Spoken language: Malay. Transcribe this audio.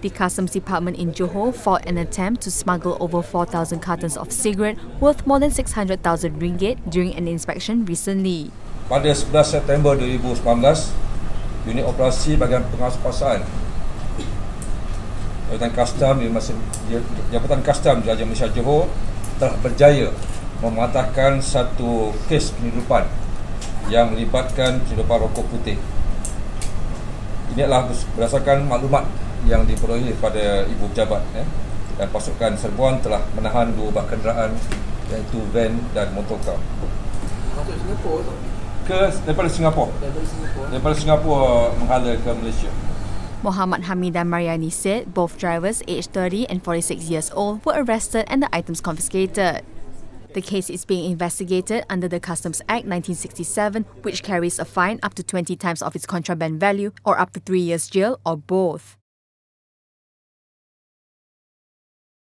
The Customs Department in Johor fought an attempt to smuggle over 4,000 cartons of cigarette worth more than 600,000 ringgit during an inspection recently. Pada 11 September 2019, unit operasi bahagian pengawas pasaan Jabatan Kastam di Jabatan Kastam Raja Malaysia Johor telah berjaya mematahkan satu kes penyeludupan yang melibatkan penyeludupan rokok putih. Ini adalah berdasarkan maklumat yang diperolehi pada ibu pejabat ya. dan pasukan serbuan telah menahan dua buah kenderaan iaitu van dan motorkar. Masuk Singapura tu. Ke daripada Singapura. Daripada Singapura. Daripada Singapura menghala ke Malaysia. Muhammad Hamid and Mariani said both drivers aged 30 and 46 years old were arrested and the items confiscated. The case is being investigated under the Customs Act 1967, which carries a fine up to 20 times of its contraband value or up to three years jail or both.